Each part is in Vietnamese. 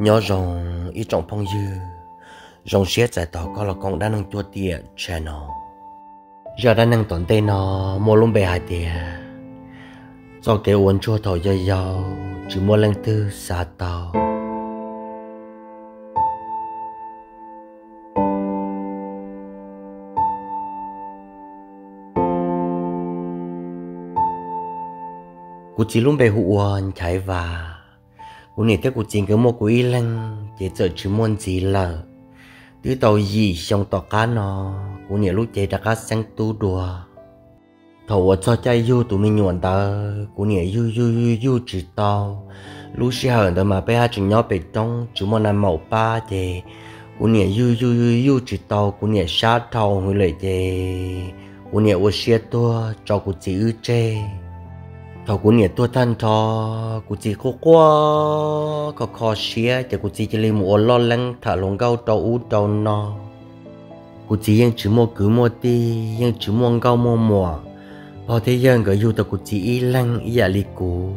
nhỏ rồng ít trọng phong dư, rồng xé giải tỏ có là con đã năng chua tiệt nó giờ đã năng tổn tê nó mua luôn bề hai tiệt do kế uốn chua thầu dây dầu chỉ mua lên tư xa tàu cụ chỉ luôn bề hụ chạy và cụ này theo cụ chỉ cái mua cụ y lăng chỉ sợ chỉ muốn gì là từ tàu gì xong tàu cá nó cụ này lúc chạy đã cá sang tu đùa. Thầu cho chạy yêu tụi mình nhuận ta cụ này yêu yêu yêu yêu chỉ tàu. Lúc xưa hơn đó mà bé hai chừng nhỏ bé trong chú muốn làm mẫu ba thì cụ này yêu yêu yêu yêu chỉ tàu cụ này sát thầu người lại thì cụ này ở xe tua, cho cụ chỉ ư chê thầu của nhiệt tôi thân cho của chỉ cô qua có khó xía chỉ của chị chỉ lấy một lo lắng thả lòng gạo trâu u trâu no của chỉ yên chỉ mua cứ mua đi yên chỉ mua gấu mua mùa. Bao thế gian cái yêu tao của chỉ y lăng y à lì cũ.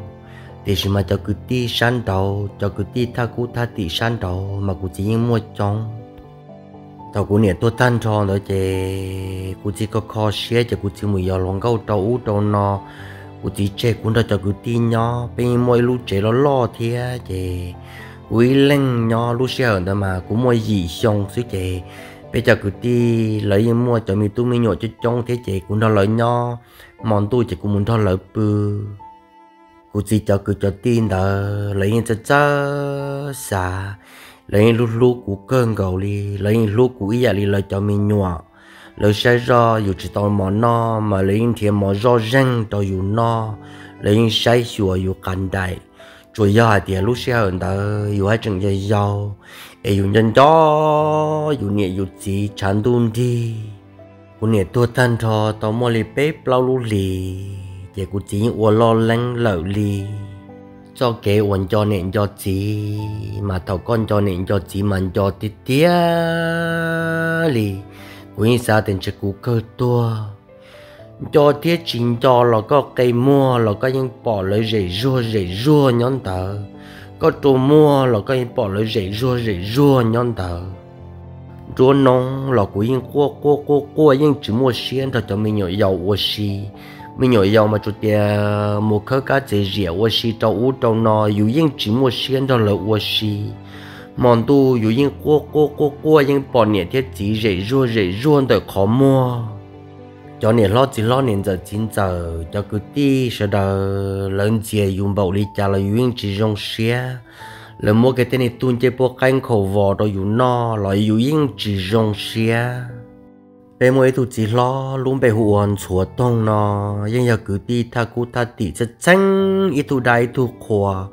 Thế mà cho cứ ti san đầu cho cứ ti tha cú tha ti san đầu mà của chỉ yên mua trong tao cũng nhiệt tôi thân cho nói chứ, cũng chỉ có khó xía chỉ cũng chỉ mới giờ lòng gạo trâu u trâu no cụ chỉ chơi cũng đã cho cụ tin nhỏ. Bên mỗi lúc chơi nó lo thế chị. Quý lên nhỏ lúc xưa đó mà cũng mỗi gì xong suy chị. Bây giờ cụ đi lấy mua cho mình tu mình nhỏ cho trong thế, chị, cũng đã lấy nhỏ. Món tôi chị cũng muốn cho lấy bự. Cụ chỉ cho cứ cho tin đó, lấy những cho cha xa. Lấy lúc lúc cụ cơn gầu đi, lấy lúc cụ ý đi lấy cho mình nhọ lỡ sai ra dù chỉ tao mò no mà lấy thì mò rõ ràng tao dù no lấy sai sửa dù cản đại chủ yếu là tiền lúc xưa hơn ta dù hai chừng dây dâu ấy dù nhân đó dù nhẹ dù chỉ chán đun đi cũng nhẹ tua thân thọ tao mò lì bếp lau lú lì để cũng chỉ ua lo lắng lỡ lì cho kế uốn cho nện cho chỉ mà thầu con cho nện cho chỉ mà cho tít tía lì quý sao đình chỉ cú cơ tua. Cho thiết chính cho là có cây mua, là có những bỏ lấy rễ rua rễ rua nhón tờ có đồ mua, là có những bỏ lấy rễ rua rễ rua nhón tờ rua nông là của những cua cua cua cua, những chỉ mua xiên thôi cho mình nhỏ giàu ô xì. Mình nhỏ giàu mà chút tiền một à, khớ cá dễ rẻ ô xì cho u cho nó dù những chỉ mua xiên thôi là ô xì. Mòn tu dù những qua qua qua qua những bỏ nhẹ thiết chỉ rễ rua rễ rua để khó mua cho nên lo chỉ lo nên giờ chín giờ cho cứ đi sau đó lớn chia dùng bảo đi trả là dùng chỉ dùng xe lần mua cái tên này tuôn chơi bộ canh khẩu vò đó dùng no lại dùng chỉ dùng xe bé mỗi tu chỉ lo luôn bé huồn chúa tông nó nhưng giờ cứ đi tha cú tha tỷ sẽ tránh ít tu đại tu khoa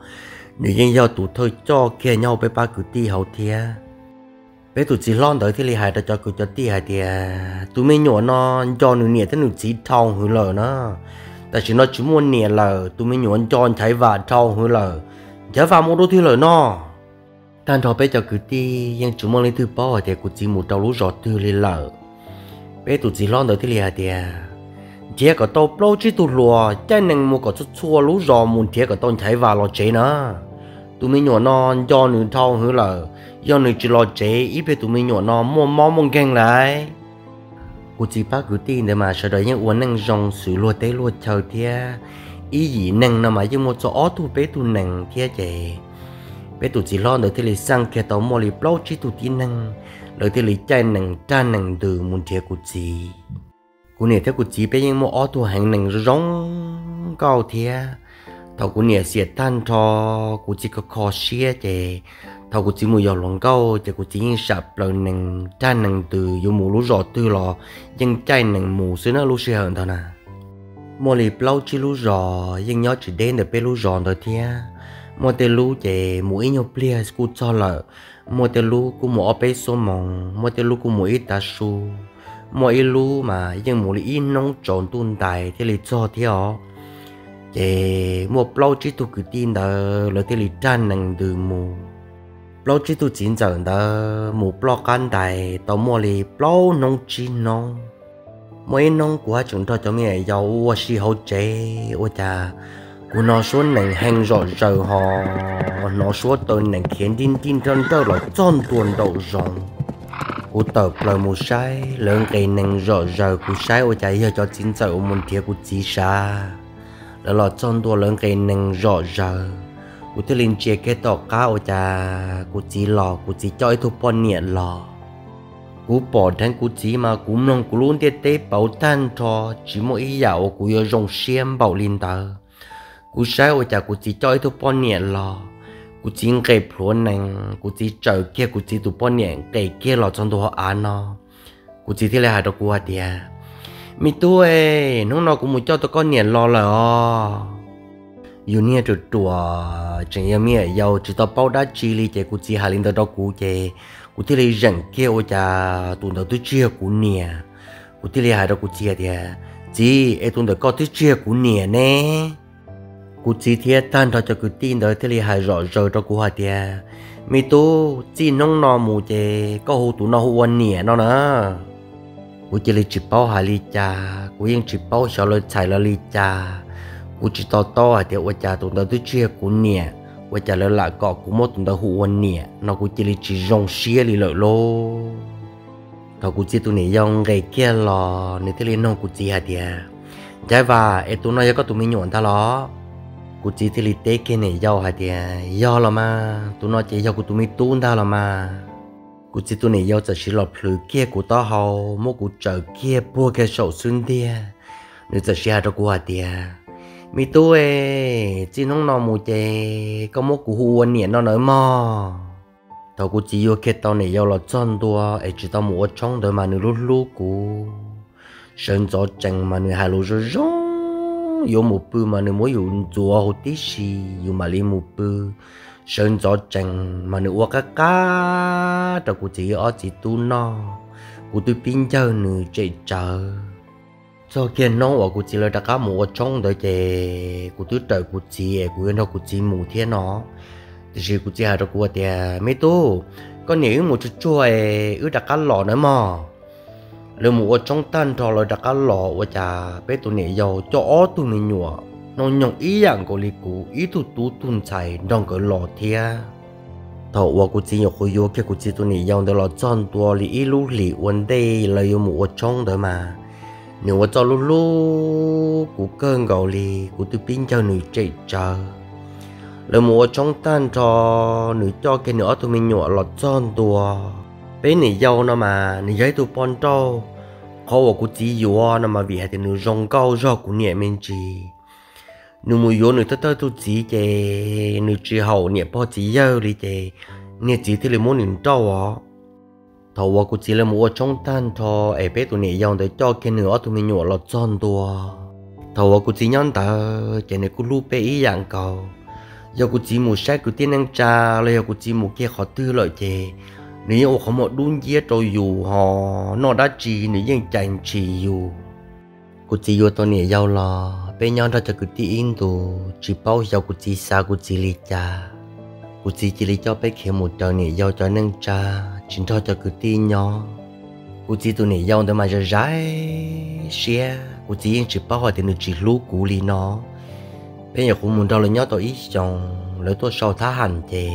nếu như giờ tụ thôi cho kia nhau bé ba cứ đi hậu thia bé tụ chỉ lon tới thì li hại cho cứ cho ti hại thia tụ mấy nhỏ nó cho nữ nhẹ thế nữ chỉ thong hư lờ nó. Tại chỉ nó chỉ muốn nhẹ lờ tụ mấy nhỏ cho thấy và thong hư lờ. Giờ vào một đôi thì lờ nó. Tan thọ bé cho cứ ti, nhưng chúng mong lên thứ bao thì cũng chỉ một đầu lúa giọt từ lên lờ. Bé tụ chỉ lon tới thì li hại thia chế có tàu bao chỉ tụ lùa, trái nên mua có chút chua lúa giò muốn chế có tàu thấy vào lo chế nữa tụi mình nhỏ non cho nữ thâu hứa là do nữ chỉ lo chế, ít về tụi mình nhỏ non mua món mong ghen lại. Cô chỉ bác cứ tin để mà sợ đợi những uốn năng rong sự lo tế lo chờ thia. Ý gì năng nào mà nhưng một chỗ tu bé tu năng thia chế bé tu chỉ lo đợi thế lấy sang kia tàu mò lì bao chỉ tu tin năng. Đợi thế lấy trái năng cha năng từ muốn thia cô chỉ cô này theo cô chỉ bé những một tu hành năng rong cao thia thầu của nhà xe tan cho của chỉ có khó xe chè. Thầu của chỉ mua dầu lòng câu, chè của chỉ sập lời nằng cha nằng từ dù mù lú rõ từ lò nhưng chai nằng mù xứ nó lú xe hơn thôi nè. Mua lì lâu chỉ lú rõ nhưng nhớ chỉ đến được bé lú rõ thôi thia. Mua tê lú chè mù ít nhau plia scu cho lợ. Mua tê lú cũng mua bé số mong mua tê lú cũng mù ít ta su. Mua ít lú mà nhưng mù lì ít nông trộn tuôn tài, thế lì cho thia chế một lâu chỉ tu cứ tin đó là cái lịch trang năng từ mù. Lâu chỉ tu chiến giờ đó mù lâu can đại tao mua li lâu nông chi nông. Mỗi nông của chúng ta cho mẹ giàu và si hậu chế và cha cú nó số nền hàng rõ rờ họ nó số tôi nền khiến tin tin chân tơ là tròn tuần đầu rộng. Cú tờ lời mù sai lớn cây nền rõ rờ, cú sai ôi cha giờ cho chính sở một thiệt cú chỉ xa đó là tròn tuần lớn cái nâng rõ rờ. Cú tới linh chia cái tỏ cá ở cha cú chỉ lò, cú chỉ cho thu pon nhẹ lò. Cú bỏ thân cú chỉ mà cú nông cú luôn tiết tế bảo thân cho chỉ một ý dạo cú yêu rong xiêm bảo linh tờ. Cú sai ở cha cú chỉ cho thu pon nhẹ lò. Cú chỉ cái phố nâng, cú chỉ chờ kia, cú chỉ thu pon nhẹ cái kia lò trong đồ ăn nó. Cú chỉ thế là hai đồ cú hạt tiệt mi tu ê nó nó cũng muốn cho tôi con nhẹ lo là yêu nia trụ tùa chẳng yêu mía yêu chỉ tao bao đá chi li chế cú chỉ hà linh đó cú chế cú tí li rảnh kêu ô cha tụi nó tôi chia cú nia. Cú tí li hà đó cú chia thì chỉ e tụi nó có tôi chia cú nia nè. Cú chỉ thiệt tan cho cho cú tin đó tí li hà rõ rồi cho cú hà thì mi tu chỉ nông nọ mù chế có hồ tụi nó hồ nia nó cú chỉ lấy chỉ bao hà li cha cú yên chỉ bao sợ lời chạy là li cha cú chỉ to to à thì tôi cha tụi nó tôi chia cú nè tôi cha lại lại cọ cú một tụi nó hụ quân nè nó cú chỉ lấy chỉ rong xia li lợi lô thà cú chỉ tụi này dòng gầy kia lò nên thế nên nó cú chỉ hạt tiền trái và ai tụi nó có tụi mình nhọn ta ló cú chỉ thì tê kia này giàu hạt tiền giàu là mà tụi nó chỉ giàu cú tụi mình tuôn ta là mà cú chỉ tụi này yêu chỉ chỉ lọp phứ kia cú to hầu mỗi cú chờ kia bua cái sầu xuân tiền nếu chỉ hạt cho cú hạt tiền mi tu ê chỉ nông nọ mù chè có mỗi cú hùa nhẹ nó nói mò. Tao cú chỉ yêu kết tao này yêu là chân tua, ê chỉ tao mua trong đời mà nửa lúc lúc cú sơn gió chân mà nửa hai lúa rồi rong yêu một bữa mà nửa mỗi yêu chùa hồ tí xì yêu mà li một bữa sơn gió chẳng mà nữ uống cá cá tao cú chỉ ở chỉ tu no cú tôi pin chờ nữ chạy chờ. Cho kia nó ở cụ chỉ là đã cá mù trong đời chè cụ tôi trời cụ chỉ cụ nó cụ chỉ mù thiên nó. Thì chỉ cụ chỉ hà cụ thì mấy tu. Có những một chút chua ư đã cá lò nữa mà. Rồi mù trong tan thò là đã cá lò ở chả bé tôi này giàu cho ó tu mình nhua nó nhong ý dạng của lý cụ ý tu tu tuân chạy trong cái lò thia. Thầu và cụ chỉ nhọc hồi vô kia cụ chỉ tu này dòng đó là chọn tua lý ý lú lý vấn đề là yêu mù trong đó mà. Nếu mà cho lúc lúc của cơn gạo lì của tôi pin cho nữ chạy chờ lời mua trong tan cho nữ cho cái nữa tụi mình nhọ là tròn tua. Bên này giàu nó mà nữ giấy tôi pon trâu. Khó của cụ chỉ yếu nó mà vì hai nữ rong cao do của nhẹ mình chỉ nữ mua yếu nữ tất tất tôi chỉ chè nữ chỉ hậu nhẹ bao chỉ giàu đi chè. Nhẹ chỉ thì muốn nữ cho à. Thầu wa à, cũng chỉ là mua trong tan cho ai biết tụi này dùng để cho cái nữa tụi mình nhổ lọt tròn tua thầu wa cũng chỉ nhon ta cái này cũng lu bé ý dạng cầu. Giờ cũng chỉ mua sách cũng tiên năng trà, rồi cũng chỉ mua kia khó tư lợi chè. Nếu không một đun dĩa rồi dù họ nọ đã chỉ nếu như chẳng chỉ dù. Cũng chỉ vô tụi này giàu lo bé nhon ra cho cụ tí in tụ chỉ bao giờ cụ chỉ xa cụ chỉ lì cha cụ chỉ chỉ li cho bé kia một đời này giàu cho nâng cha chính thôi cho cứ tin nhau cụ chỉ tụi này giàu để mà ra rải xe cụ chỉ in chỉ bảo họ thì nó chỉ lú cụ li nó bây giờ cũng muốn đâu là nhau tôi ít chồng lấy tôi sau thá hành thì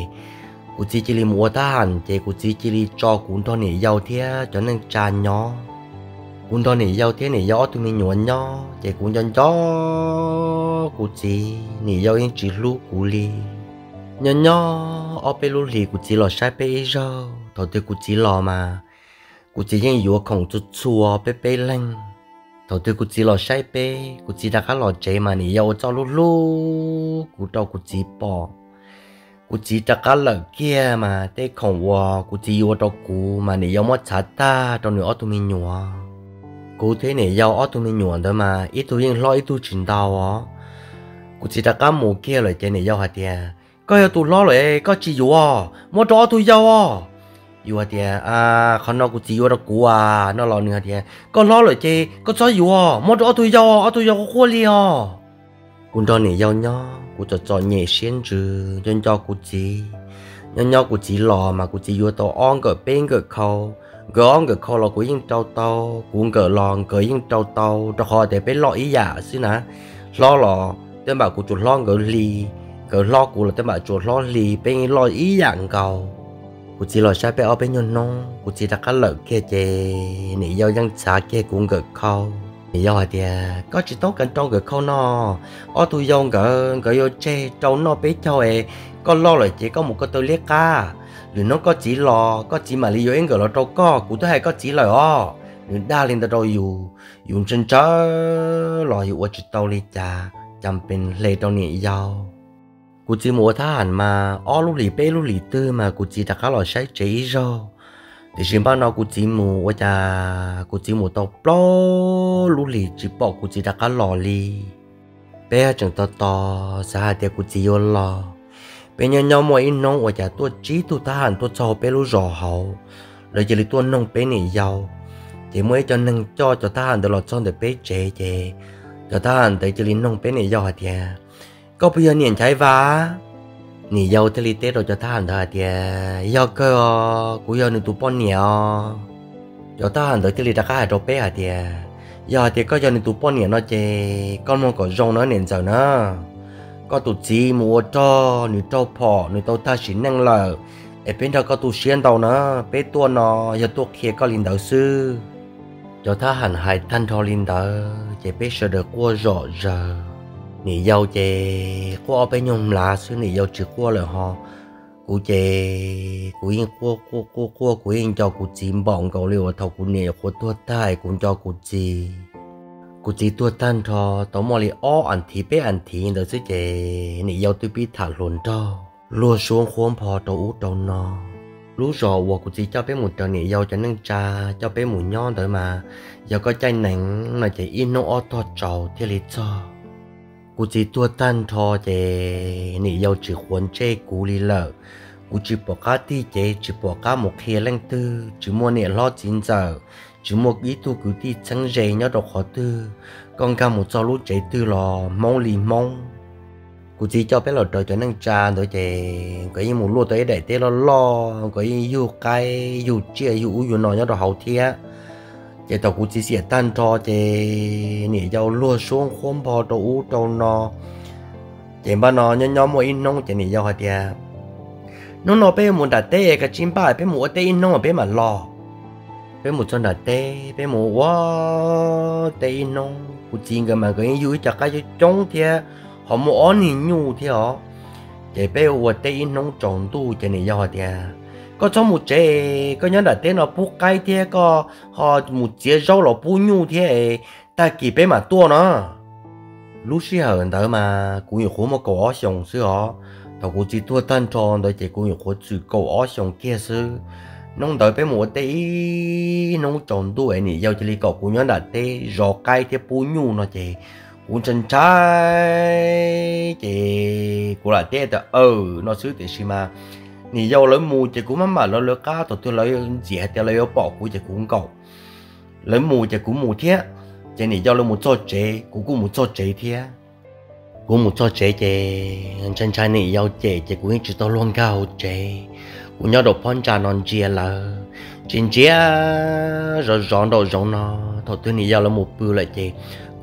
cụ chỉ chỉ lì mua thá hành thì cụ chỉ chỉ lì cho cụ thôi này giàu thế cho nên cha nhỏ cũng thôi nỉ giàu thế, nỉ gió tụi mình nhuận nhau thì cũng cho gió cụ chỉ nỉ giàu yên chỉ lú cụ li nhỏ nhỏ ở bên lú li cụ chỉ là sai bên giờ thầu tôi cụ chỉ lo mà. Cụ chỉ yên yếu không chút chua bên bên lên thầu tôi cụ chỉ lo sai bên cụ chỉ đã khá lo chế mà nỉ yêu cho lúc lúc cụ đâu cụ chỉ bỏ cụ chỉ đã khá lo kia mà để không hòa cụ chỉ yêu đâu cụ mà nỉ yêu mất chát ta trong nửa tụi mình nhuận cụ thế này giàu ở tụi mình nhuận đó mà. Ít tụi yên lo ít tụi chuyện đau ó cụ chỉ đã khá mù kia rồi chế này giàu hạt tiền có yêu tụi lo rồi, có à, chỉ yêu ó mua cho tụi giàu ó yêu thì à con nó cụ chỉ yêu đó cụ à nó lo nữa thì có lo rồi chứ có cho yêu ó mua cho tôi giàu ó tôi giàu có khoa li ó cụ cho này giàu nhau cụ cho cho nhẹ xuyên chứ, cho cho cụ chỉ. Nhau nhau cụ chỉ lo mà cụ chỉ yêu tao on cái bên cái khâu gỡ on cái khó là cũng yên trâu tàu cũng gỡ lo gỡ yên trâu tàu, cho họ để bên lo ý giả xí nè lo lo tên bảo của chuột lo gỡ lì gỡ lo của là tên bảo chuột lo lì bên lo ý dạng cầu. Của chỉ lo sai bé ở bên nhon nong của chỉ đặt cá lợn kia chè nị do dân xã kia cũng gỡ khâu nị giao thì à, có chỉ tốt cần trong gỡ khâu nó ở tôi dông gỡ gỡ vô chè trâu nó bé cho ấy có lo rồi chỉ có một cái tôi liếc ca luyện nó có chỉ lo, có chỉ mà lý do anh gọi là trâu co cũng tôi hay có chỉ lời o. Luyện đa lên tao dù dùng chân chớ lo hiểu ở chút tao đi cha, chăm bên lê tao nhẹ giàu cụ chỉ mua thà hẳn mà, o lúc lì bê lúc lì tư mà cụ chỉ đặt khá lo sai chế thì xin bao nó cụ chỉ mua ở nhà cụ chỉ mua tao lo lúc lì chỉ bỏ cụ chỉ đặt khá lo bé chẳng to to sao hai tiệc chỉ vô lo bên nhau nhau mỗi nông ở nhà tôi chỉ tôi ta hẳn tôi cho bé lú rõ hậu rồi chỉ là tôi nông bé này giàu chỉ mới cho nâng cho cho ta hẳn được lọt cho để bé chế chế cho ta hẳn tới chỉ là nông bé này giàu thì có bây giờ niệm trái vá nỉ giàu thế li tết rồi cho ta hẳn thôi thì giàu cơ cú giàu nên tụ bọn nhiều cho ta hẳn tới thế li ta khai cho bé hả thì giờ thì có giàu nên tụ bọn nhiều nó chê con mong có rong nó niệm giờ nữa có tụ chỉ mua cho nữ trâu phò nữ trâu ta xin năng lờ. Ở bên đó có tụ xiên đầu nó bé tua nó, giờ tụ kia có linh đạo sư. Cho ta hẳn hai thanh thọ linh đạo chỉ bé sợ được qua rõ giờ nị giàu chè qua bên nhung lá sư nị giàu chỉ qua lời họ cụ chè cụ yên qua qua qua qua cụ yên cho cụ chìm bọn cầu liều thầu cụ nè của tua tai cũng cho cụ chì cụ chỉ tua tan thò tổ mò li ó ăn thì bé ăn thì đỡ xứ chè nị dâu tôi biết thả luôn cho lùa xuống khuôn phò tổ út đầu nó lú rò của cụ chỉ cho bé một trò nị dâu cho nâng cha cho bé một nhon đỡ mà giờ có chai nắng là chỉ in nó ó to trầu thì lý cho cú chỉ tua tan thò chè nị yêu chỉ khuôn chê cú li lợ. Cú chỉ bỏ cá ti chè chỉ bỏ cá một kia lăng tư, chỉ mua nị lo chín giờ chỉ một ít tu cứ ti chẳng dễ nhớ đọc khó tư. Con cao một cho lúc chạy tư lò, mong lì mong. Cụ chỉ cho bé lò trời cho năng trà, rồi chè. Cái một lúa tới để tê lo lo cái yêu cái yêu chia yêu yêu nọ nhớ đọc hậu thiệt chỉ tàu cụ chỉ sẽ tan cho chạy nỉ dâu lúa xuống khóm bò đồ u đồ nọ chỉ ba nọ nhớ nhớ mỗi nông chỉ nỉ dâu hạt tiệt nó nọ bé muốn đặt tê cái chim ba bé muốn tê in nông, bé mà lo bé một chân đặt tê, bé một quá tê in cụ chín cái mà cái yêu chắc cái trống thế họ muốn ăn nhiều nhu thế họ. Để bé muốn tê in nông trồng tu chỉ nỉ dâu hạt à. có cho một chế có nhớ là tê nó bút cái thế có họ một chế rau nó bút nhu thế ta kỳ bé mà tua nó. Lúc xưa hơn đó mà cũng nhiều khổ mà cổ xong xưa họ. Tao cũng chỉ tua tan tròn đó chỉ cũng nhiều khổ chỉ cổ xong kia xưa nông tới bên mùa tê nông tròn tuổi nỉ giao chỉ có cũng nhớ là tê rò cay thế bù nhu nó chè. Cũng chân trái chè cũng là tê tờ ờ nó xứ tê xì mà. Nỉ giao lấy mù chè cũng mà lấy lấy cá, tổ tôi lấy dẻ tê lấy bỏ cũng chè cũng cầu lấy mù chè cũng mù thế chè nỉ giao lấy mù cho chè cũng cũng mù cho chè thế cũng mù cho chè chè chân trái nỉ giao chè chè cũng chỉ tao luôn cao chè u nhau đồ phong trà non chia là chín chia, rồi rón đồ rón nó. Thọ tôi nghĩ giao là một bự lại chị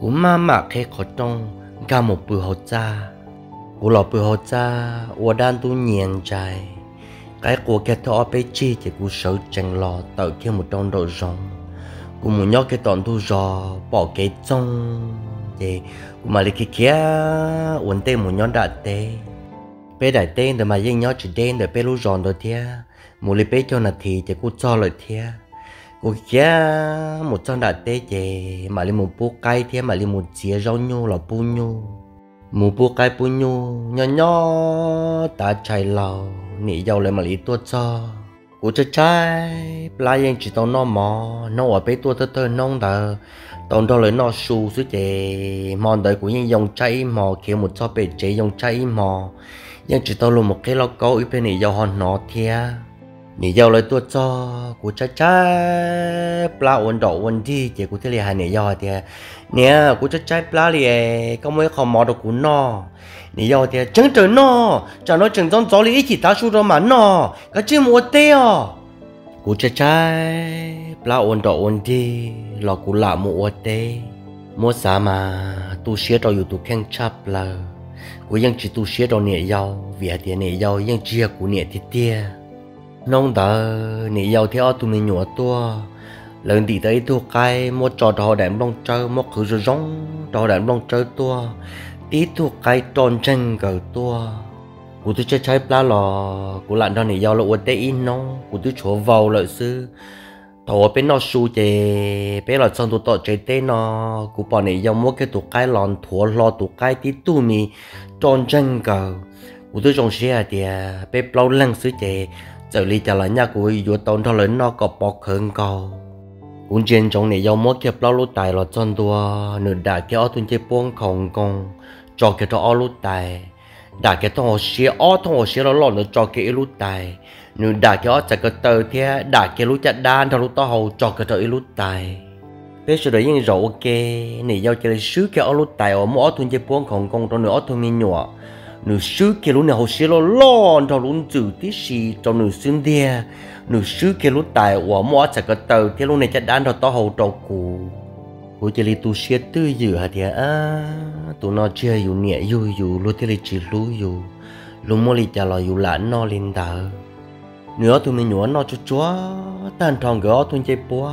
cũng mà mà khi khó trong ga một bự hậu cha. U lọ bự hậu cha u đan tu nhàn trai. Cái của cái thọ bé chi thì u sợ chẳng lo tạo thêm một trong đồ rón. Cũng muốn nhau cái tòn thu rò, bỏ cái trong thì cũng mà lấy cái kia uốn tay muốn nhau đạt tay bé đại tên rồi mà riêng nhỏ chỉ đen rồi bé lú giòn rồi thia. Một lì bé cho là thì chỉ cô cho lời thia. Cô kia một trong đại tê thì mà lì một bố cay thia mà lì một chia rau nhô là bù nhô một bố cay bù nhô nhỏ nhỏ ta chạy lầu nị giàu lại mà lì tua cho. Cô chơi chơi, lá yên chỉ tao nó mò nó ở bé tua tơ tơ nông đờ. Tao đó lấy nó su chứ chè mòn đời của những dòng trái mò kiểu một cho bể chế dòng trái mò. nhưng chỉ tao lùm một cái lo câu ý bên này giàu hòn nó thia nỉ giàu lời tua cho của cha cha pla ổn đổ ổn đi chỉ của thế này hai nỉ giàu thia nè của cha cha pla liền có mấy khó mò được của nó nỉ giàu thia chẳng trời nó chẳng nó chẳng trong gió lý chỉ ta su rồi mà nó cái chim mua tê của cha cha pla ổn đổ ổn đi lo của lạ mua tê mua xả mà tu sửa cho dù tu khen chắp là của dân chỉ tu sửa đồ nè giàu vì tiền nè giàu dân chia của nè thì tia nông đỡ nè giàu theo tụi mình nhỏ tua. Lần đi tới tua cái mua trò trò đèn bông chơi một khử rồi giống trò đèn bông chơi tua. Tí tua cái tròn chân cờ tua. Cụ tôi chơi chơi plá lò cụ lặn đó nè giàu là uất tê in nó. Cụ tôi chúa vào lợi sư. Thầu bên nó su chè bên là xong tụ tọ chơi tê nó. Cụ bỏ này giống một cái tụ cái lòn thua lo tụ cái tí tu mi tròn chân cầu cụ tôi trong xe thì bé bao lăng xứ chè giờ lý trả lại nhà của vừa tốn thọ lớn nó có bọc hơn cầu cũng trên trong này giống một kẹp lâu lúc tài là chân tua nửa đã cái ở tuần chế buông không công cho kia cho ở lúc tài đã cái thằng xe ở thằng xe nó lòn nó cho cái lúc tài nửa đã cái ở cái tờ thế đã cái lúc chặt đan thằng lúc to hầu cho cái tờ lúc tài 레스로 인 저게 네 여기를 슈게 얼루타요 뭐 어떤 제 본공 공도는 어떤 민요아 nữ sư kia lúc này hồ sơ lo cho luôn chữ tí gì trong nữ xuyên đia nữ sư kia lúc tại của mỏ chả có tờ thế lúc này chắc đan cho to hầu trâu cù hồ chỉ li tu sửa tư dự hả thia, à tu nó chơi dù nhẹ dù dù lúc thế li chỉ lú dù. Lúc mới li trả lời dù lãn nó lên tờ. Nữa tụi mình nhớ nó chúa chúa tan tròn gỡ tụi chơi búa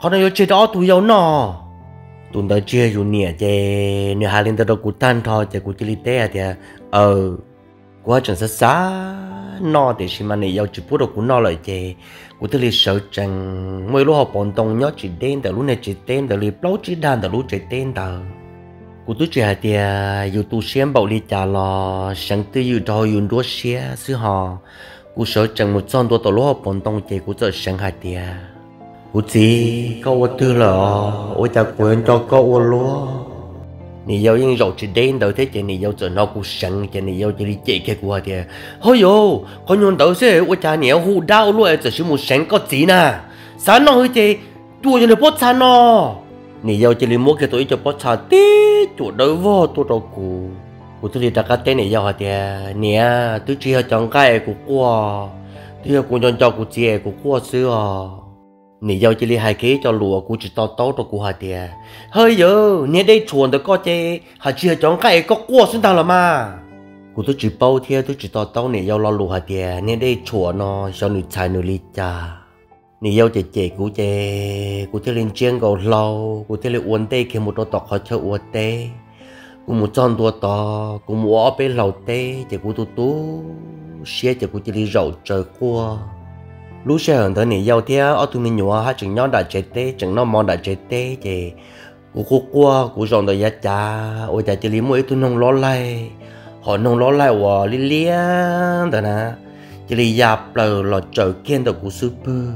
họ nói yêu chơi đó tụi yêu nó tụi nó chơi dù nè chơi nè hai lên tờ đó cụ tan thò chứ cụ chỉ li té thì ờ quá chẳng sát xa. Nó để xin mà này yêu chỉ bút được cụ nó lại chơi, cụ tự li sợ chẳng mấy lúc họ bọn tông nhớ chỉ tên từ lúc này chỉ tên từ lúc lâu chỉ đàn từ lúc chỉ tên từ cụ tôi chơi thì yêu tu xem bảo lịch trả lo sáng tư yêu đòi yêu đua xe xứ họ. Cụ sợ chẳng một trăm đua từ lúc họ bọn tông chỉ cụ sợ sáng hạt thì cụ chỉ có ô tư là ôi ta quên cho có ô lúa. Nì yêu yên rồi chỉ đến đâu thế chỉ nì yêu cho nó cũng sẵn chỉ nì yêu chỉ đi chạy cái qua thì. Ôi yo con nhon đâu xe ôi cha nhiều hú đau luôn chỉ sử một sẵn có gì nè sáng nó hơi chỉ chua cho nó bớt cha nó. Nì yêu chỉ đi mua cái tuổi cho bớt cha tí chỗ đâu vô tôi đâu cũ của tôi đi đặt cái tên này yêu thì nè, tôi chỉ trong cái của qua tôi cũng chọn cho của chị, của qua xưa nè giao chỉ li hai kế cho lùa cú chỉ to tốt cho cú hạt tiền hơi giờ nè đây chuồn được có chế hạt chia chọn cái có qua xuống tao là mà cú tôi chỉ bao thiê tôi chỉ to tốt nè giao lo lùa hạt tiền nè đây chuồn nó, cho nữ trai nữ li cha. Nè giao chế chế cú chế cú thế lên chiên cầu lâu. Cú thế lên uốn tê khi một đôi tọt khó chơi uốn tê. Cú một chân đua to cú một ở bên lầu tê. Chế cú tu tu xe chế cú chỉ li rậu trời qua lúc xe hưởng tới này giao theo ở tụi mình nhỏ hai chừng nhỏ đã chết tê, chừng nó mòn đã chết tê thì cú cú qua cú dọn tới giá cha ôi cha chỉ lý mỗi tụi nông lo lại họ nông lo lại và li lia đó nè chỉ lý giáp là là trời kiên được cú sư bư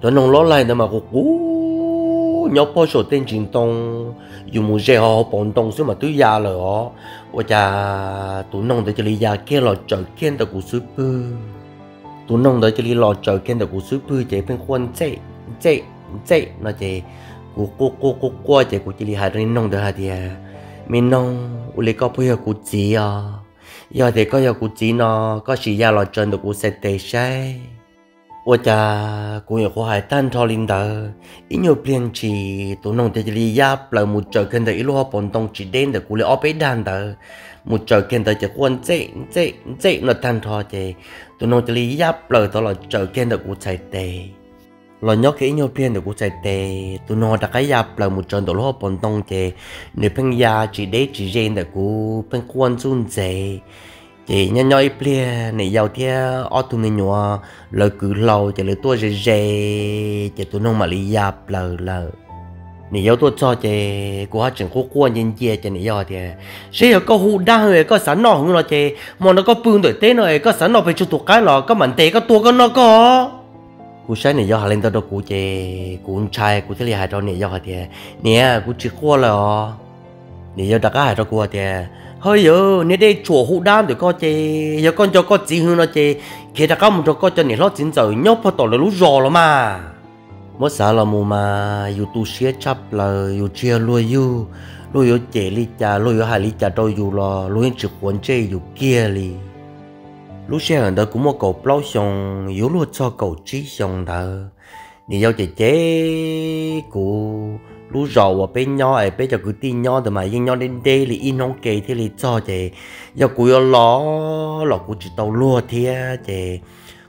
tụi nông lo lại đó mà cú cú nhỏ po số tên chính tông. Dù muốn xe họ bọn tông xứ mà tứ già rồi họ. Ôi cha tụi nông tới chỉ lý gia kia là trời kiên được cú sư bư tụ nông đó chỉ li lo chờ kiến được cú sư bư chế bên khuôn chạy chạy chạy, nó chế cú cú cú cú cú chế cú chỉ li hai đứa nông đó hả thì mình nông, u li có bây giờ chỉ à giờ thì có giờ cú chỉ nó có chỉ ra lo chân được cú sẽ tệ sai 我家古有海单超领导，因有变起，都弄在这里压了木头，看到一路蹦动起点的，古里二百单的，木头看到这混这这这那单超的，都弄这里压了到了这看到古才的。lo nhóc cái nhau piên được của chạy tệ tụi nó đã cái dạp là một trận đồ lô bọn đông chè nếu bên nhà chỉ để chỉ riêng được của bên quan trung chè chị nhớ nhớ ít lia này giàu thia ở tụi mình nhua lời cứ lâu chỉ lời tua dễ dễ chỉ tụi nó mà lý dạp lờ lờ này giàu tôi cho chị của họ chẳng có quan nhân chia cho này giàu thì sẽ có hù đa người có sẵn nọ hơn là chị mà nó có bưng đổi tế này có sẵn nọ phải chụp tụt cái lọ có mảnh tế có tua có nó có cú sai này do hà lên tao đâu cú chị cú trai cú thế là hai trò này do hà thì nè cú chỉ qua là này do đặc cái hai trò cú thì hơi giờ, nếu đây chùa hụ đam thì có chơi giờ con cho có chỉ hơn nó chơi khi ta có một cho có cho này lót chín giờ, nhóc phải tỏ là lú rò lắm mà mất sợ là mù mà, dù tu xía chấp là, dù chia lui dù lui ở chè li trà lui ở hai li trà đôi dù là lui trực quấn chơi dù kia li lúc xe hàng đó cũng một cầu plau xong yếu lúa cho cầu trí xong đó thì giao chạy chế của lúc rầu ở bên nhau ấy bên cho cứ tin nhau thì mà. Yên nhau đến đây thì in không kể thì thì cho thì giờ cứ yo lo lo cứ chỉ tàu lúa thì thì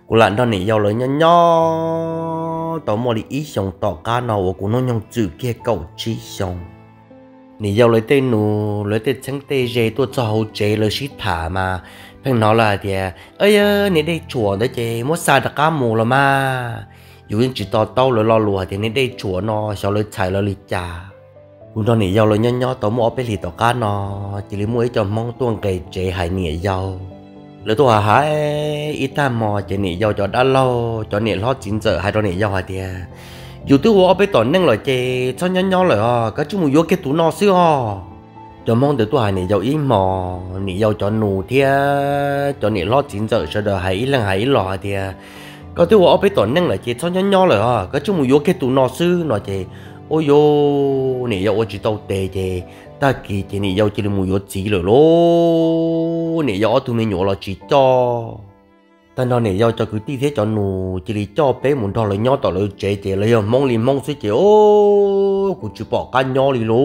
cứ làm đó này giờ lấy nhau nhau tàu mò đi ít xong tàu cá nào cú nó nhung chữ kia cầu chi xong. Nị giờ lấy tên nụ lấy tên chẳng tên dễ tôi cho hậu chế lấy xí thả mà. Phải nói là thì ơi nị đây chùa đấy chứ mua xài được cá mù rồi mà dù chỉ to tao rồi lo lùa thì nên đây chúa nó sau lấy chạy lo lì trà cũng đó nỉ giàu rồi nhớ nhớ tao mua bé lì tao cá nó chỉ lấy mua cho mong tuôn cây chế hay nỉ giàu lỡ tôi hà hái ít tham mò chỉ nỉ giàu cho đã lâu cho nỉ lo chín giờ hay cho nỉ giàu hả thì dù tôi mua bé tao nâng lại chế cho nhớ nhớ rồi à cái chúng mình vô cái tủ nó xíu à cho mong được tôi hay nỉ giàu ít mò nỉ giàu cho nụ thì cho nỉ lo chín giờ sau đó hay lần hay lò thì có tôi ở bên tổn năng là chỉ cho nhau nhau rồi à cái chung một yếu cái tụ nó sư, nó chỉ, ôi yo nè yo chỉ tao tệ chỉ ta kỳ chỉ nè yo chỉ là một yếu chỉ rồi lô nè yo tụi mình nhỏ là chỉ cho. Ta nói nè yo cho cứ tí thế cho nụ, chỉ là cho bé muốn thọ lại nhau tao lại chế chế lại mong liền mong suy chế ô cũng chỉ bỏ cái nhau đi lô.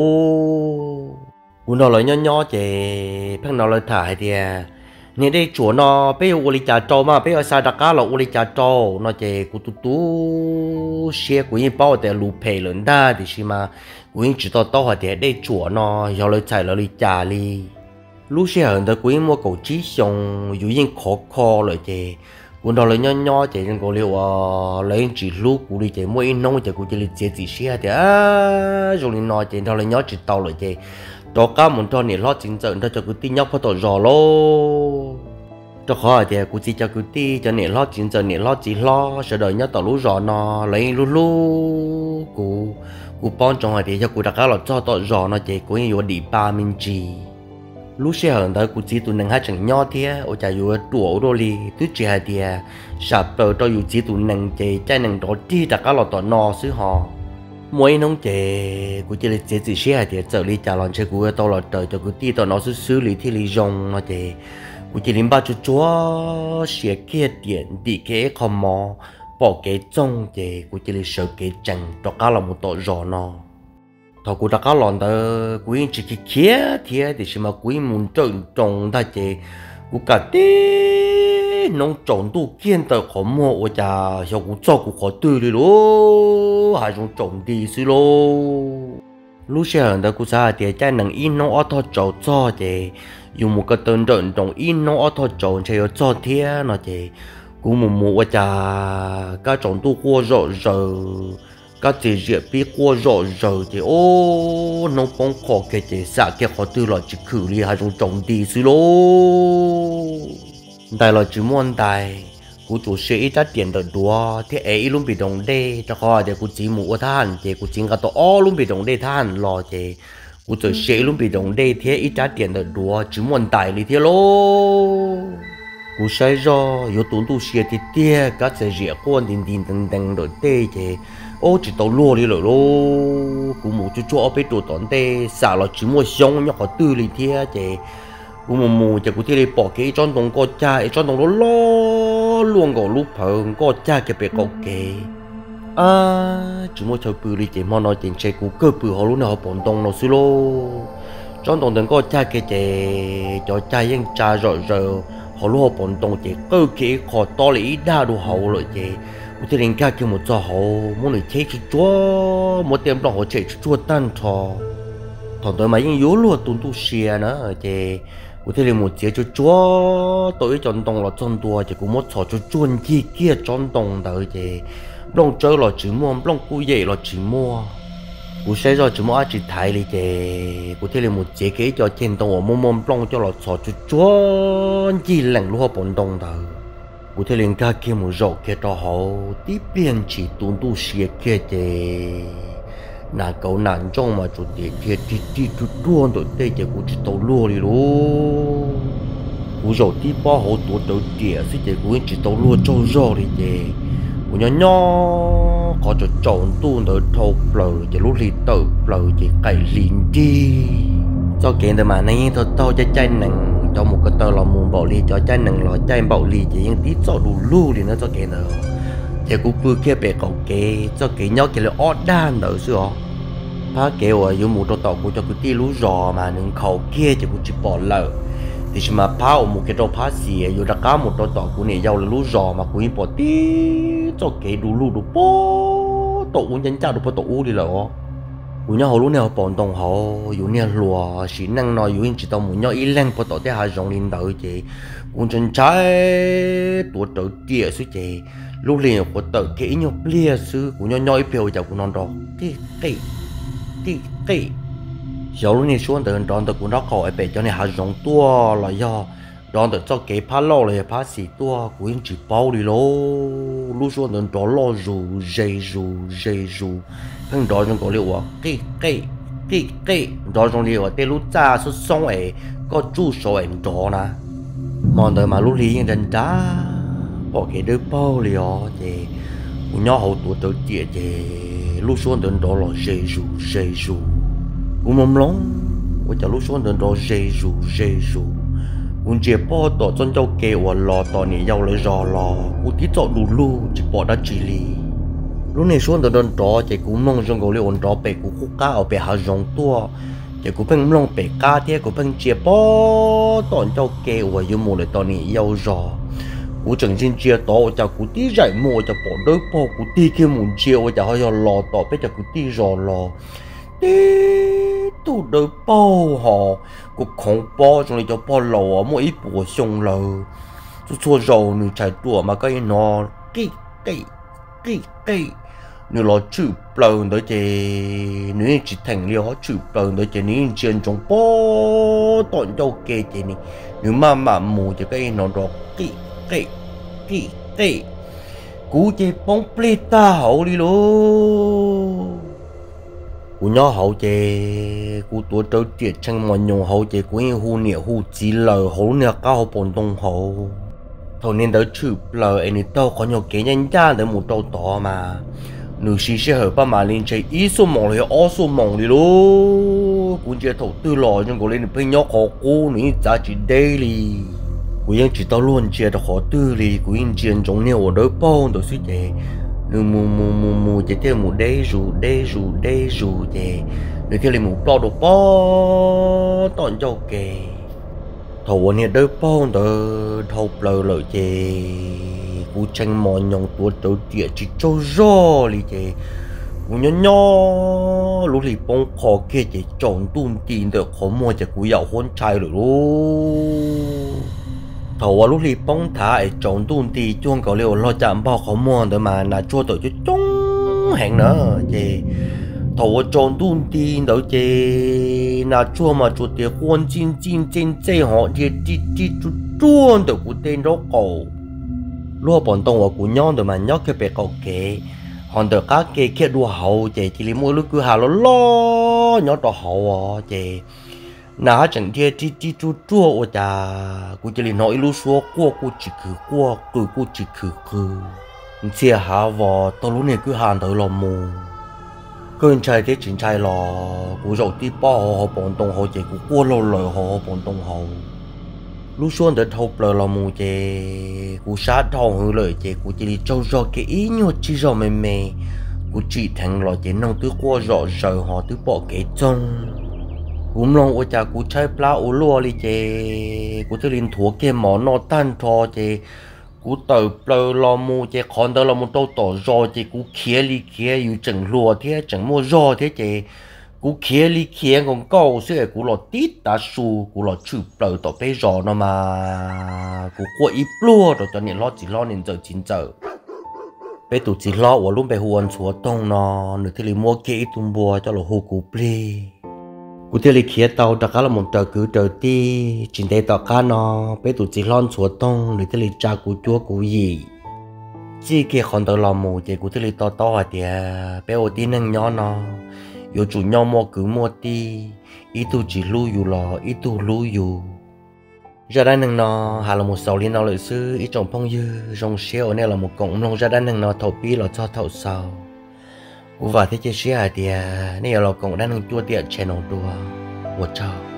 Cũng thọ lại nhau nhau chế phăng nào lại thải thì à, nên đây chúa nó bây giờ uli chả trâu mà bây giờ sao đặc cá là uli chả trâu nó chỉ cụ tu tu xe của những bao để lù phe lớn đa thì xí mà. Của những chỉ tao tao để đây chúa nó giờ lấy chạy lấy chả li. Lúc xe hơn đó của những mua cầu ờ, chỉ xong à, dù những khó khó rồi chứ quân đó lấy nhỏ nhỏ chỉ những cái liệu à lấy chỉ lúc của đi chỉ mỗi nông chỉ của chỉ lấy chỉ chỉ xe thì à rồi nó chỉ đó lấy nhỏ chỉ tao rồi chứ cho cá muốn cho nè lo chính trận đó cho cứ tin nhóc phải tổ rõ lô cho khó thì cứ chỉ cho cứ ti cho nè lo chính trận nè lo chỉ lo sợ đời nhóc tổ lú rõ nó lấy lú lú cụ cụ bon trong thì cho cụ đặt cá là cho tổ rõ nó chỉ cũng nhiều đi ba mình chỉ lú xe hận tới cụ chỉ tụi nâng hai chẳng nhỏ thế ở nhà yêu tuổi đô li tứ chỉ hai thì sập tới cho yêu chỉ tụi nâng chỉ trái nâng đó chỉ đặt cá là tổ nó xứ họ mỗi nông chế, của chỉ là chế chỉ xe thì trở đi trả lòng chơi của tôi là trời cho cái tí tôi nó xử xử lý thì lý dùng nó chế. Của chỉ liên ba chút chúa xe kia tiền đi kế không mò, bỏ cái trong chế, của chỉ là sợ cái chẳng đó cả là một tội rõ nó. Thọ của cả lòng đó của chỉ kia thì thì xem mà của muốn trộn trộn ta chế. Của cả tí nông trồng tư đi lô dùng trồng đi lô lúc xe hàng đó cũng sao thì cha nâng in nông ở thọ trầu cho thì dùng một cái tên trận trồng in nông ở thọ chỉ có cho thế nó thì cũng một mùa ở các trồng tu qua rồi rồi các chị dễ biết qua rồi rồi thì ô nông phong khó cái chị cái khó tư là chỉ khử đi hay dùng trồng đi xí lô đại là chỉ muốn đại cú chủ sĩ ít tiền được đua thì ấy luôn bị đồng đê cho họ để cú chỉ mua than thì cú chính cái tổ luôn bị đồng đê than lo thì cú chủ sĩ luôn bị đồng đê thì ít tiền được đua chỉ muốn đại lý thế lô. Cú sai do yếu tố tu sĩ thì tia các sẽ dễ quan đình đình đằng đằng rồi tê thì ô chỉ tàu lúa đi rồi lô. Cú mua chú chú ở bên chỗ tòn tê xả là chỉ mua xong nhóc họ tư lý thế thì cú mù mù chỉ cú thì đi bỏ cái tròn đồng có cha tròn đồng nó lo luôn có lúc phở có cha cái bề có kề à chỉ mua chơi bự đi chỉ mà nói tiền chơi cú cơ bự họ lúc nào họ bổn đồng nó xí lô. Tròn đồng đừng có cha cái chỉ cho cha yên cha rồi rồi họ lúc họ bổn đồng chỉ cơ cái họ to lý, đa đồ hậu rồi chỉ cụ thể liền ca kêu một cho họ muốn người chơi chỉ chúa. Một tiệm đó họ chơi chúa tan thọ thằng tôi mà yên yếu luôn, tụi tu xìa nữa chỉ cụ thể là một chế cho chúa tôi chọn đồng là chọn đua chỉ cũng một chỗ cho chuyên chi kia chọn đồng đợi thì long chơi là chỉ mua long cú vậy là chỉ mua cụ sẽ rồi chỉ mua chỉ thấy đi thì cụ thể là một chế cái cho trên đồng ở mua mua long cho là chỗ cho chúa chi lạnh lúc bọn đồng đợi cụ thể là cái kia một rổ kia cho họ tiếp biên chỉ tuôn tu xìa kia thì nà cậu nàn trong mà chủ địa thiệt thì thì chủ tuôn đội tê chỉ cũng chỉ tàu lúa đi luôn cú rồi tí bao hồ tuổi đầu địa sẽ chỉ cũng chỉ tàu lúa cho rồi đi chứ cú nhỏ nhỏ có cho chọn tuôn đỡ thâu bờ chỉ lúc lì tờ bờ chỉ cày liền đi cho kiện từ mà này thôi tao cho chay nặng cho một cái tờ là muốn bảo lì cho chay nặng là chay bảo lì chỉ những tí cho đủ lu thì nó cho kiện nữa chỉ cũng vừa kia bề cậu kê cho cái nhau kia là ót đan đỡ xưa phá kêu ở dùng một đồ tàu của cho cái tí lú rò mà những khẩu kia chỉ cũng chỉ bỏ lỡ. Thì chỉ mà phá ở một cái đồ phá xì dùng đặc cá một đồ tàu của này giàu là lú rò mà cũng bỏ tí, cho cái đủ lu đủ bó tổ cũng nhân cha đủ bó tổ đi lỡ. Cú nhau lúc nào bọn đồng họ, dù nhau lùa chỉ năng nói dù chỉ tàu muốn nhau ý lăng bó tổ thế hai dòng lên đầu chị. Cũng chân trái tuổi tự tiệt suy chị. Lúc liền của tự kỹ nhau bia sư của nhau nhau ít biểu giờ của non đó cái cái cái cái sau lúc này xuống từ đón từ của nó khỏi bé cho nên hai dòng tua là do đón từ cho cái phá lô là phá xì tua của anh chỉ bao đi lô. Lúc xuống từ đó lo rù dây rù dây rù. Hơn đó trong có liệu cái cái cái cái đó trong liệu tên lúc cha số xong ấy có chú số em đó nè mòn đời mà lúc lý nhân đá bỏ cái đứa bao liò thì nhỏ hậu tuổi tới tiệt thì lúc xuống đến đó là dây rù dây cũng mong lắm. Tôi cho lúc xuống đến đó dây rù dây rù cũng chỉ bỏ tỏ chân châu kê và lò tỏ nỉ giàu lấy giò lò. Cũng tí tỏ đủ lu chỉ bỏ đã chỉ lì. Lúc này xuống đến đó chỉ cũng mong trong cái liệu đó bị cũng khúc cá ở bị hà rong tua. Chỉ cũng bên mong bị cá thế, cũng bên chỉ bỏ tỏ châu kê và yêu một lời tỏ nỉ giàu giò cú chia cú bỏ cú muốn chia cho lò cú lò. Họ không trong này bỏ lò ít bỏ xong lò nữ chạy mà cái nó nữ lo chữ bờ đó chứ nữ chỉ thành liêu họ chữ bờ đó chứ nữ chuyện trong bỏ tọn cho kê chứ nữ mà mà mù thì cái nó đó cái cái cái cái cú chơi bóng pleta hậu đi lô. Cú nhỏ hậu chơi cú tuổi trâu triệt chân mà nhung hậu chơi cú yên hu nịa hu chỉ lờ hậu nịa cao hậu bồn tông hậu. Thôi nên đỡ chụp lờ anh ấy tao có nhiều cái nhân gia để một trâu to mà. Nữ sĩ sẽ hợp ba mà lên chơi ít số mong thì ó số mong đi lô. Cũng chơi thầu tư lò nhưng có lên phải nhóc họ cô nữ giá trị daily cú yên chỉ tao luôn chia được khó tư li cú yên chia trong nhiều ở đôi bao đồ suy chế nữ mù mù mù mù chỉ thêm mù đây rù đây rù đây rù chế nữ kia là mù bao đồ bao toàn cho kề thầu anh đôi bao đồ thầu lờ lờ chế cú tranh mò nhong tua đầu tiệt chỉ cho rõ li chế cú nhỏ nhỏ lúc thì bông khó kia chế chọn tuôn tiền được khó mua chế cú giàu hôn trai rồi luôn thầu à lúc thì bóng thả ở trộn tuôn thì chuông cầu liều lo chạm bao khó mua được mà là chua tội cho chung hẹn nữa chị thầu à trộn tuôn thì đâu chị là chua mà chua tiền quân chín chín chín chín họ chị chị chị chua chua được của tên đó cầu lúa bọn tông và của nhau được mà nhóc cái bè cầu kề hòn được các kê kia đua hậu chị chỉ lấy mỗi lúc cứ hà lo lo nhóc đó hậu à chị nà chẳng thế chỉ chỉ chú chua ở cha cô chỉ liền nói lú số qua cô chỉ cứ qua cứ cô chỉ cứ cứ chia hạ vào tao lúc này cứ hàn tới lòng mù cơn trai thế chính trai lò cô dầu ti bao họ bọn đồng họ chạy cô qua lâu lời họ bọn đồng họ lú xuân để thâu bờ lòng mù chè cô sát thâu hư lời chè cô chỉ đi trâu rõ cái ý nhau chỉ rõ mềm mềm cô chỉ thằng lò chè nông tứ qua rõ rời họ tứ bỏ cái trong trong cũng lòng ở cha cú chơi pla ô lúa đi chê cú tôi liên thua cái mỏ nó tan cho chê cú tờ plơ lo mu chê còn tờ lo mu tàu tỏ rò chê cú kia li kia yêu chẳng lúa thế chẳng mua rò thế chê cú kia li kia còn câu xưa cú lo tít ta su cú lo chụp plơ tỏ bé rò nó mà cú qua ít lúa rồi cho nên lo chỉ lo nên giờ chín giờ bé tụ chỉ lo ở lúc bé huân chúa tông nó nửa thế li mua kia tung bùa cho lo hồ cú plê cụ thể là khi tàu đã cá là một tàu cứ tàu ti. Chỉ thấy tàu cá nó bé tụ chỉ lon xuống tông lấy thế là cha cụ chúa cụ gì? Chỉ khi còn tàu lò mù thì cụ thể là tàu to thì bé ô ti nâng nhau nó. Yo chủ nhau mua cứ mua ti ít tu chỉ lu yu lò ít tu lu yu ra đây nâng nó, hà là một sầu liên nó lợi sư ít trồng phong dư, rong xeo này là một cổng nông ra đây nâng nó thầu bi là cho thầu sầu u vào thế chế sĩ à thì nè lo cũng đang chua tiện channel tua của cháu